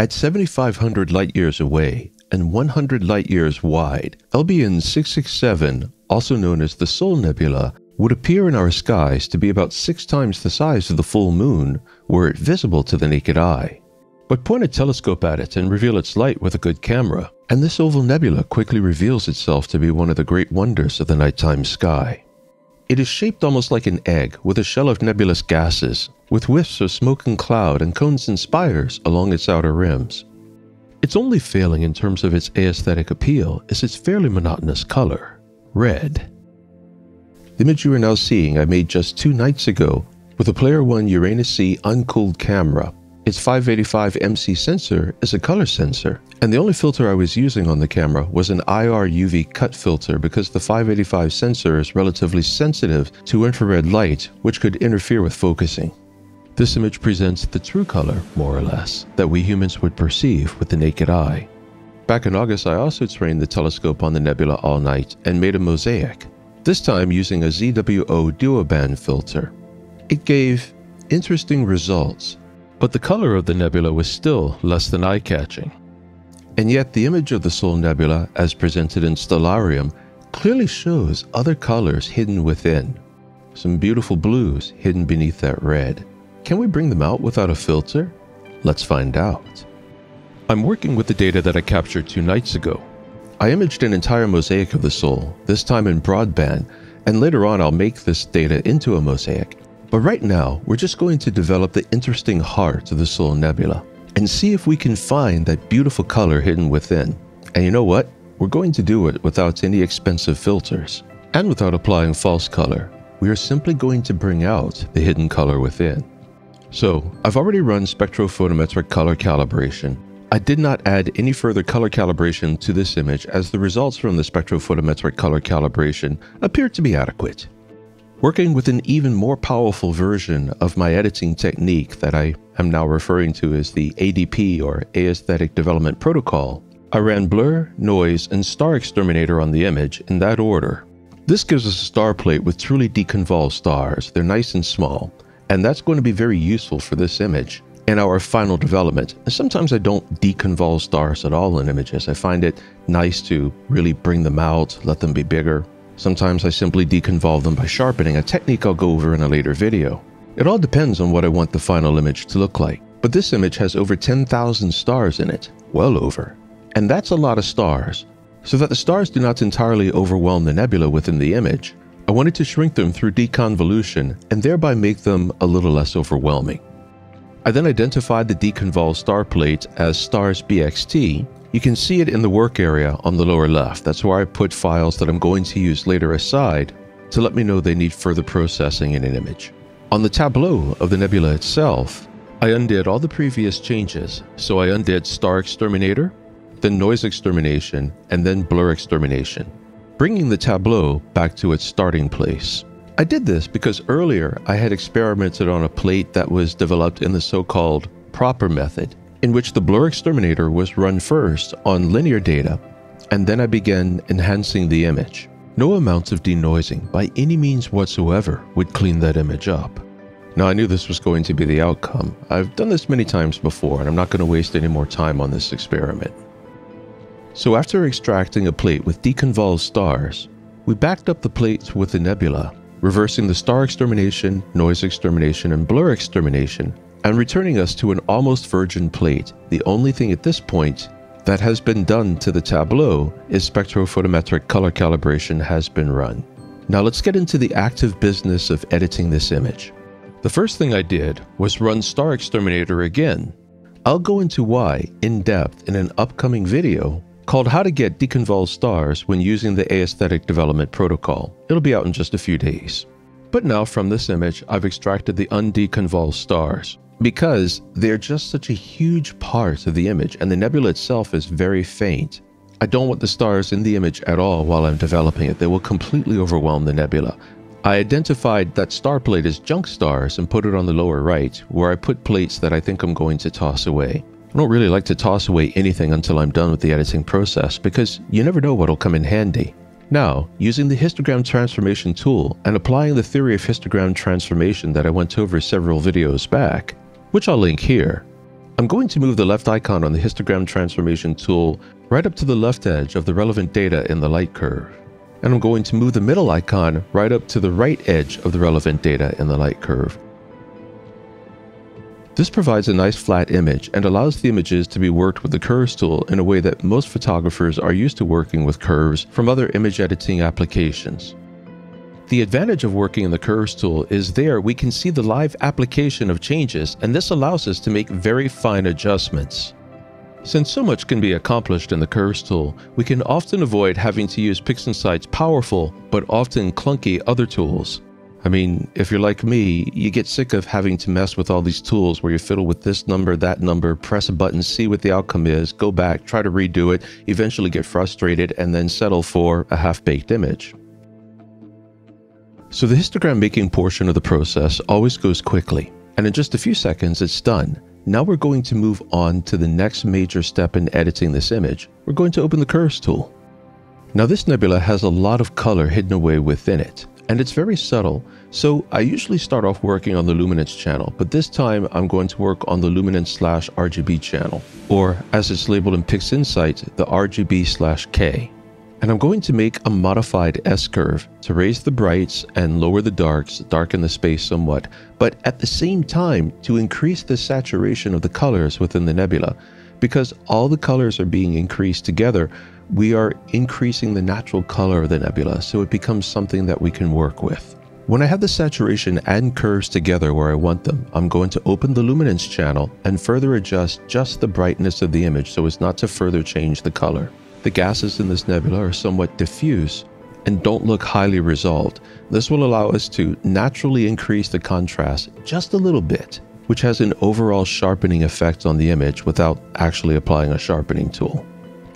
At 7,500 light years away and 100 light years wide, LBN 667, also known as the Soul Nebula, would appear in our skies to be about six times the size of the full moon were it visible to the naked eye. But point a telescope at it and reveal its light with a good camera, and this oval nebula quickly reveals itself to be one of the great wonders of the nighttime sky. It is shaped almost like an egg with a shell of nebulous gases, with wisps of smoke and cloud and cones and spires along its outer rims. Its only failing in terms of its aesthetic appeal is its fairly monotonous color, red. The image you are now seeing I made just two nights ago with a Player One Uranus C uncooled camera. Its 585 MC sensor is a color sensor, and the only filter I was using on the camera was an IR UV cut filter because the 585 sensor is relatively sensitive to infrared light, which could interfere with focusing. This image presents the true color, more or less, that we humans would perceive with the naked eye. Back in August, I also trained the telescope on the nebula all night and made a mosaic this time using a ZWO duoband filter. It gave interesting results, but the color of the nebula was still less than eye-catching. And yet the image of the Soul Nebula, as presented in Stellarium, clearly shows other colors hidden within. Some beautiful blues hidden beneath that red. Can we bring them out without a filter? Let's find out. I'm working with the data that I captured two nights ago, I imaged an entire mosaic of the soul, this time in broadband, and later on I'll make this data into a mosaic. But right now, we're just going to develop the interesting heart of the Soul Nebula and see if we can find that beautiful color hidden within. And you know what? We're going to do it without any expensive filters and without applying false color. We are simply going to bring out the hidden color within. So, I've already run spectrophotometric color calibration I did not add any further color calibration to this image as the results from the spectrophotometric color calibration appeared to be adequate. Working with an even more powerful version of my editing technique that I am now referring to as the ADP or Aesthetic Development Protocol, I ran blur, noise, and star exterminator on the image in that order. This gives us a star plate with truly deconvolved stars. They're nice and small, and that's going to be very useful for this image in our final development. Sometimes I don't deconvolve stars at all in images. I find it nice to really bring them out, let them be bigger. Sometimes I simply deconvolve them by sharpening, a technique I'll go over in a later video. It all depends on what I want the final image to look like. But this image has over 10,000 stars in it, well over. And that's a lot of stars. So that the stars do not entirely overwhelm the nebula within the image, I wanted to shrink them through deconvolution and thereby make them a little less overwhelming. I then identified the deconvolved star plate as stars BXT. You can see it in the work area on the lower left. That's where I put files that I'm going to use later aside to let me know they need further processing in an image. On the tableau of the nebula itself, I undid all the previous changes. So I undid star exterminator, then noise extermination, and then blur extermination, bringing the tableau back to its starting place. I did this because earlier I had experimented on a plate that was developed in the so-called proper method, in which the blur exterminator was run first on linear data, and then I began enhancing the image. No amount of denoising by any means whatsoever would clean that image up. Now I knew this was going to be the outcome. I've done this many times before and I'm not going to waste any more time on this experiment. So after extracting a plate with deconvolved stars, we backed up the plate with the nebula reversing the star extermination, noise extermination, and blur extermination, and returning us to an almost virgin plate. The only thing at this point that has been done to the tableau is spectrophotometric color calibration has been run. Now let's get into the active business of editing this image. The first thing I did was run Star Exterminator again. I'll go into why in depth in an upcoming video called How to Get Deconvolved Stars When Using the Aesthetic Development Protocol. It'll be out in just a few days. But now from this image, I've extracted the undeconvolved stars because they're just such a huge part of the image and the nebula itself is very faint. I don't want the stars in the image at all while I'm developing it. They will completely overwhelm the nebula. I identified that star plate as junk stars and put it on the lower right, where I put plates that I think I'm going to toss away. I don't really like to toss away anything until I'm done with the editing process because you never know what'll come in handy. Now, using the histogram transformation tool and applying the theory of histogram transformation that I went over several videos back, which I'll link here, I'm going to move the left icon on the histogram transformation tool right up to the left edge of the relevant data in the light curve. And I'm going to move the middle icon right up to the right edge of the relevant data in the light curve. This provides a nice flat image and allows the images to be worked with the curves tool in a way that most photographers are used to working with curves from other image editing applications. The advantage of working in the Curves tool is there we can see the live application of changes and this allows us to make very fine adjustments. Since so much can be accomplished in the Curves tool, we can often avoid having to use PixInsight's powerful but often clunky other tools. I mean, if you're like me, you get sick of having to mess with all these tools where you fiddle with this number, that number, press a button, see what the outcome is, go back, try to redo it, eventually get frustrated, and then settle for a half-baked image. So the histogram making portion of the process always goes quickly, and in just a few seconds it's done. Now we're going to move on to the next major step in editing this image. We're going to open the Curves tool. Now this nebula has a lot of color hidden away within it, and it's very subtle, so I usually start off working on the luminance channel, but this time I'm going to work on the luminance slash RGB channel, or as it's labeled in PixInsight, the RGB slash K. And I'm going to make a modified S-curve to raise the brights and lower the darks, darken the space somewhat, but at the same time to increase the saturation of the colors within the nebula. Because all the colors are being increased together, we are increasing the natural color of the nebula, so it becomes something that we can work with. When I have the saturation and curves together where I want them, I'm going to open the luminance channel and further adjust just the brightness of the image so as not to further change the color. The gases in this nebula are somewhat diffuse and don't look highly resolved. This will allow us to naturally increase the contrast just a little bit, which has an overall sharpening effect on the image without actually applying a sharpening tool.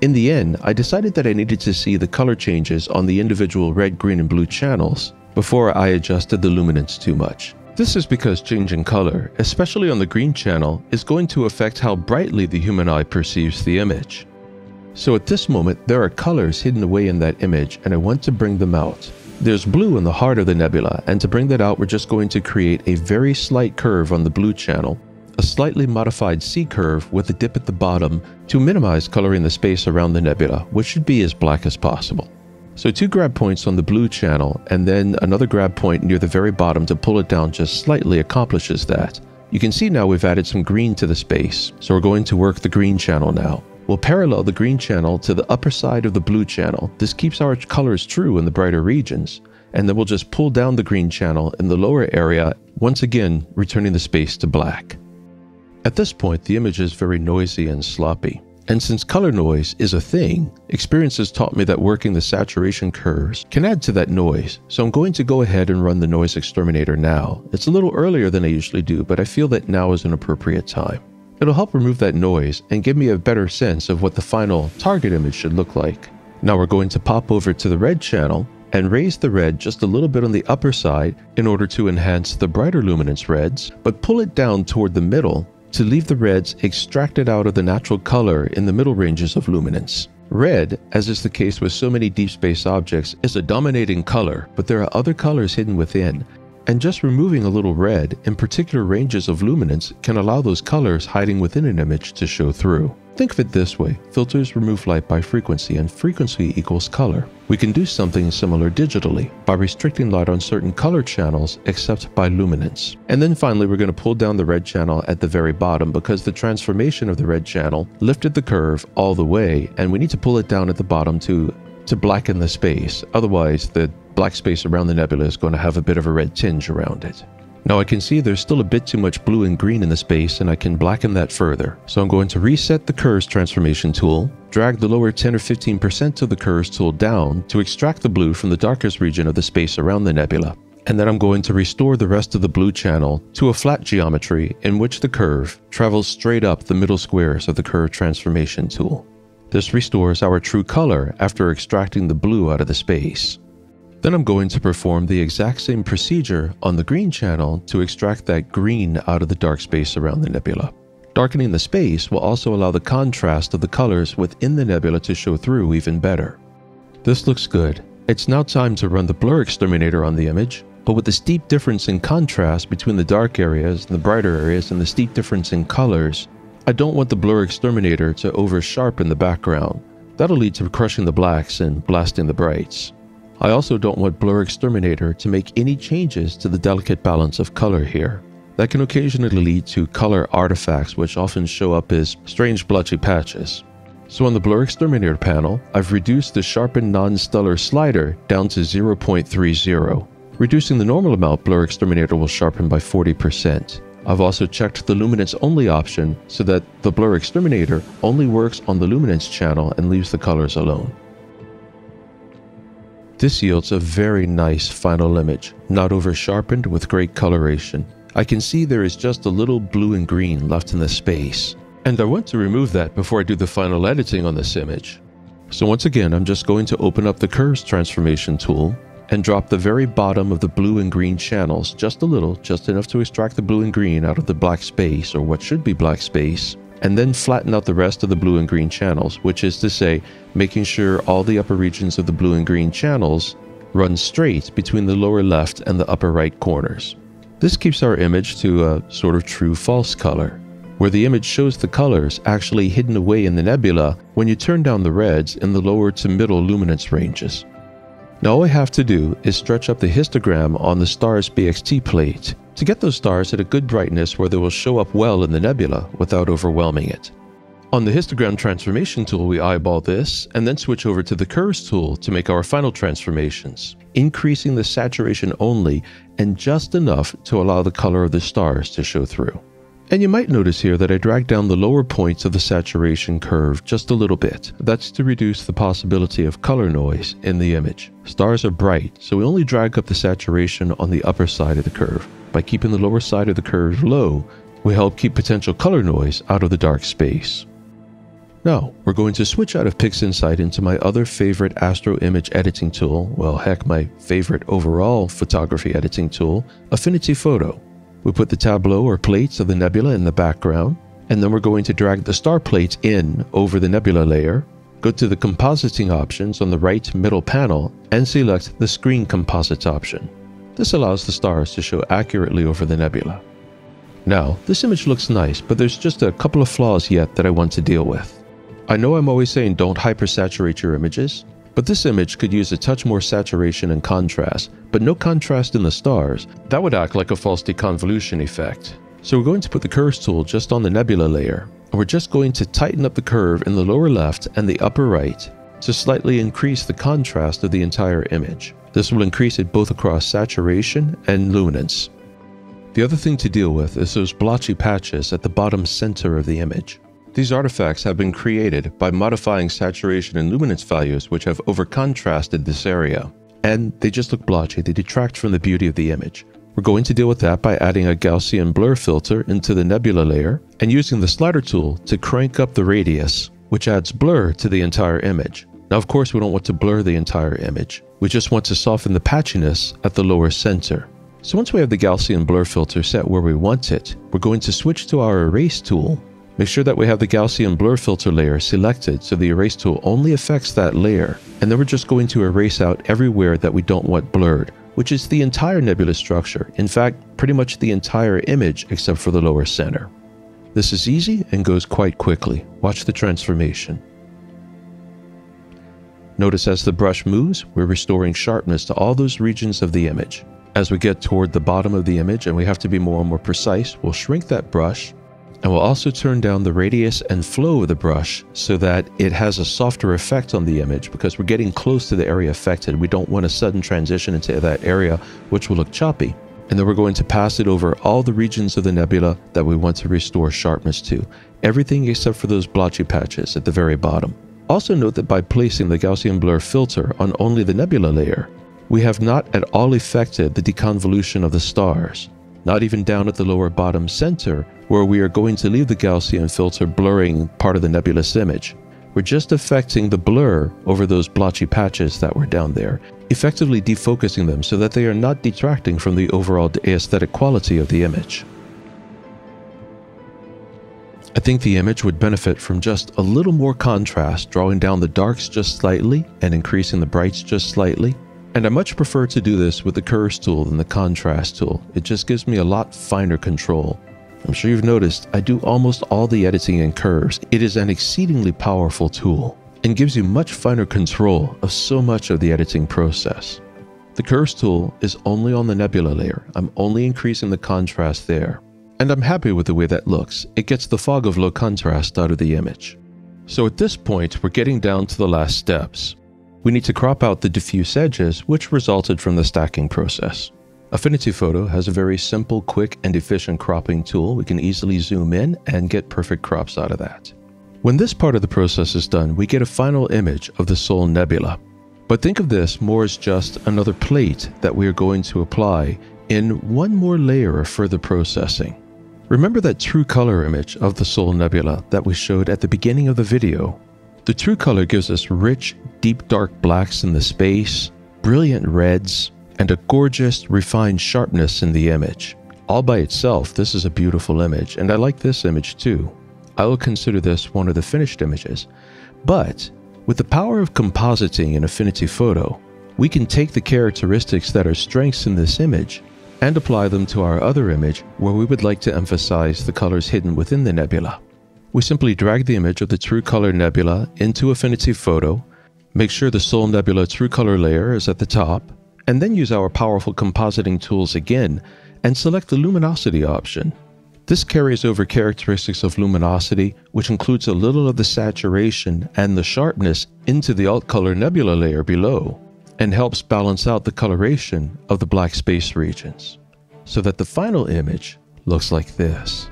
In the end, I decided that I needed to see the color changes on the individual red, green, and blue channels before I adjusted the luminance too much. This is because changing color, especially on the green channel, is going to affect how brightly the human eye perceives the image. So at this moment, there are colors hidden away in that image and I want to bring them out. There's blue in the heart of the nebula and to bring that out we're just going to create a very slight curve on the blue channel, a slightly modified C curve with a dip at the bottom to minimize coloring the space around the nebula, which should be as black as possible. So two grab points on the blue channel and then another grab point near the very bottom to pull it down just slightly accomplishes that. You can see now we've added some green to the space, so we're going to work the green channel now. We'll parallel the green channel to the upper side of the blue channel. This keeps our colors true in the brighter regions. And then we'll just pull down the green channel in the lower area, once again returning the space to black. At this point, the image is very noisy and sloppy. And since color noise is a thing, experience has taught me that working the saturation curves can add to that noise, so I'm going to go ahead and run the noise exterminator now. It's a little earlier than I usually do, but I feel that now is an appropriate time. It'll help remove that noise and give me a better sense of what the final target image should look like. Now we're going to pop over to the red channel and raise the red just a little bit on the upper side in order to enhance the brighter luminance reds, but pull it down toward the middle to leave the reds extracted out of the natural color in the middle ranges of luminance. Red, as is the case with so many deep space objects, is a dominating color, but there are other colors hidden within, and just removing a little red in particular ranges of luminance can allow those colors hiding within an image to show through. Think of it this way, filters remove light by frequency and frequency equals color. We can do something similar digitally by restricting light on certain color channels except by luminance. And then finally we're going to pull down the red channel at the very bottom because the transformation of the red channel lifted the curve all the way and we need to pull it down at the bottom to to blacken the space. Otherwise the black space around the nebula is going to have a bit of a red tinge around it. Now I can see there's still a bit too much blue and green in the space and I can blacken that further. So I'm going to reset the curves transformation tool, drag the lower 10 or 15% of the curves tool down to extract the blue from the darkest region of the space around the nebula. And then I'm going to restore the rest of the blue channel to a flat geometry in which the curve travels straight up the middle squares of the curve transformation tool. This restores our true color after extracting the blue out of the space. Then I'm going to perform the exact same procedure on the green channel to extract that green out of the dark space around the nebula. Darkening the space will also allow the contrast of the colors within the nebula to show through even better. This looks good. It's now time to run the blur exterminator on the image, but with the steep difference in contrast between the dark areas and the brighter areas and the steep difference in colors, I don't want the blur exterminator to over sharpen the background. That'll lead to crushing the blacks and blasting the brights. I also don't want Blur Exterminator to make any changes to the delicate balance of color here. That can occasionally lead to color artifacts which often show up as strange blotchy patches. So on the Blur Exterminator panel, I've reduced the Sharpen Non-Stellar slider down to 0.30. Reducing the normal amount Blur Exterminator will sharpen by 40%. I've also checked the luminance only option so that the blur exterminator only works on the luminance channel and leaves the colors alone. This yields a very nice final image, not over sharpened with great coloration. I can see there is just a little blue and green left in the space. And I want to remove that before I do the final editing on this image. So once again, I'm just going to open up the Curves Transformation tool and drop the very bottom of the blue and green channels just a little, just enough to extract the blue and green out of the black space, or what should be black space, and then flatten out the rest of the blue and green channels, which is to say, making sure all the upper regions of the blue and green channels run straight between the lower left and the upper right corners. This keeps our image to a sort of true false color, where the image shows the colors actually hidden away in the nebula when you turn down the reds in the lower to middle luminance ranges. Now all I have to do is stretch up the histogram on the star's BXT plate to get those stars at a good brightness where they will show up well in the nebula without overwhelming it. On the histogram transformation tool, we eyeball this and then switch over to the curves tool to make our final transformations, increasing the saturation only and just enough to allow the color of the stars to show through. And you might notice here that I drag down the lower points of the saturation curve just a little bit. That's to reduce the possibility of color noise in the image. Stars are bright, so we only drag up the saturation on the upper side of the curve. By keeping the lower side of the curve low, we help keep potential color noise out of the dark space. Now, we're going to switch out of PixInsight into my other favorite astro image editing tool, well heck, my favorite overall photography editing tool, Affinity Photo. We put the tableau or plates of the nebula in the background, and then we're going to drag the star plates in over the nebula layer, go to the compositing options on the right middle panel, and select the screen composites option. This allows the stars to show accurately over the nebula. Now, this image looks nice, but there's just a couple of flaws yet that I want to deal with. I know I'm always saying don't hypersaturate your images, but this image could use a touch more saturation and contrast, but no contrast in the stars. That would act like a false deconvolution effect. So we're going to put the curves tool just on the nebula layer, and we're just going to tighten up the curve in the lower left and the upper right to slightly increase the contrast of the entire image. This will increase it both across saturation and luminance. The other thing to deal with is those blotchy patches at the bottom center of the image. These artifacts have been created by modifying saturation and luminance values which have overcontrasted this area. And they just look blotchy, they detract from the beauty of the image. We're going to deal with that by adding a Gaussian blur filter into the nebula layer and using the slider tool to crank up the radius, which adds blur to the entire image. Now of course we don't want to blur the entire image, we just want to soften the patchiness at the lower center. So once we have the Gaussian blur filter set where we want it, we're going to switch to our erase tool Make sure that we have the Gaussian blur filter layer selected so the erase tool only affects that layer. And then we're just going to erase out everywhere that we don't want blurred, which is the entire nebula structure. In fact, pretty much the entire image except for the lower center. This is easy and goes quite quickly. Watch the transformation. Notice as the brush moves, we're restoring sharpness to all those regions of the image. As we get toward the bottom of the image and we have to be more and more precise, we'll shrink that brush and we'll also turn down the radius and flow of the brush so that it has a softer effect on the image because we're getting close to the area affected. We don't want a sudden transition into that area, which will look choppy. And then we're going to pass it over all the regions of the nebula that we want to restore sharpness to. Everything except for those blotchy patches at the very bottom. Also note that by placing the Gaussian blur filter on only the nebula layer, we have not at all affected the deconvolution of the stars not even down at the lower bottom center, where we are going to leave the Gaussian filter blurring part of the nebulous image. We're just affecting the blur over those blotchy patches that were down there, effectively defocusing them so that they are not detracting from the overall aesthetic quality of the image. I think the image would benefit from just a little more contrast, drawing down the darks just slightly and increasing the brights just slightly. And I much prefer to do this with the curves tool than the contrast tool. It just gives me a lot finer control. I'm sure you've noticed I do almost all the editing in curves. It is an exceedingly powerful tool and gives you much finer control of so much of the editing process. The curves tool is only on the nebula layer. I'm only increasing the contrast there. And I'm happy with the way that looks. It gets the fog of low contrast out of the image. So at this point, we're getting down to the last steps. We need to crop out the diffuse edges, which resulted from the stacking process. Affinity Photo has a very simple, quick, and efficient cropping tool. We can easily zoom in and get perfect crops out of that. When this part of the process is done, we get a final image of the Soul Nebula. But think of this more as just another plate that we are going to apply in one more layer of further processing. Remember that true color image of the Soul Nebula that we showed at the beginning of the video? The true color gives us rich, deep dark blacks in the space, brilliant reds, and a gorgeous, refined sharpness in the image. All by itself, this is a beautiful image, and I like this image too. I will consider this one of the finished images. But with the power of compositing in Affinity Photo, we can take the characteristics that are strengths in this image and apply them to our other image where we would like to emphasize the colors hidden within the nebula. We simply drag the image of the True Color Nebula into Affinity Photo, make sure the Soul Nebula True Color layer is at the top, and then use our powerful compositing tools again and select the luminosity option. This carries over characteristics of luminosity, which includes a little of the saturation and the sharpness into the alt color nebula layer below, and helps balance out the coloration of the black space regions, so that the final image looks like this.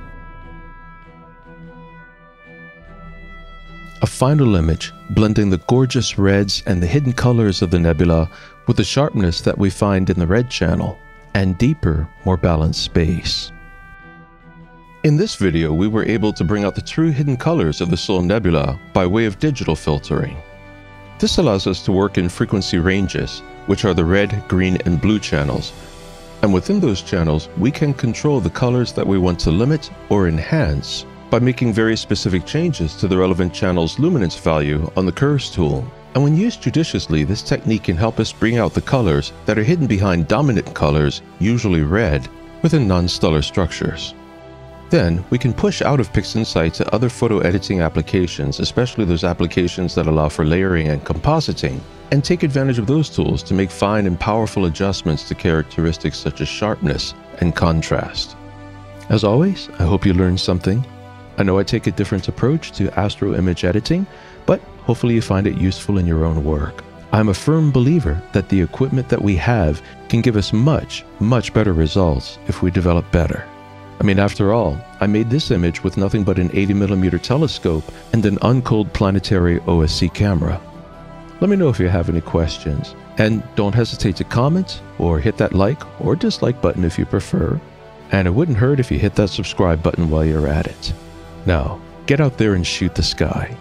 Final image blending the gorgeous reds and the hidden colors of the nebula with the sharpness that we find in the red channel and deeper, more balanced space. In this video, we were able to bring out the true hidden colors of the Soul Nebula by way of digital filtering. This allows us to work in frequency ranges, which are the red, green, and blue channels. And within those channels, we can control the colors that we want to limit or enhance by making very specific changes to the relevant channel's luminance value on the Curves tool. And when used judiciously, this technique can help us bring out the colors that are hidden behind dominant colors, usually red, within non-stellar structures. Then, we can push out of PixInsight to other photo editing applications, especially those applications that allow for layering and compositing, and take advantage of those tools to make fine and powerful adjustments to characteristics such as sharpness and contrast. As always, I hope you learned something. I know I take a different approach to astro image editing, but hopefully you find it useful in your own work. I'm a firm believer that the equipment that we have can give us much, much better results if we develop better. I mean, after all, I made this image with nothing but an 80mm telescope and an uncooled planetary OSC camera. Let me know if you have any questions, and don't hesitate to comment or hit that like or dislike button if you prefer. And it wouldn't hurt if you hit that subscribe button while you're at it. Now, get out there and shoot the sky.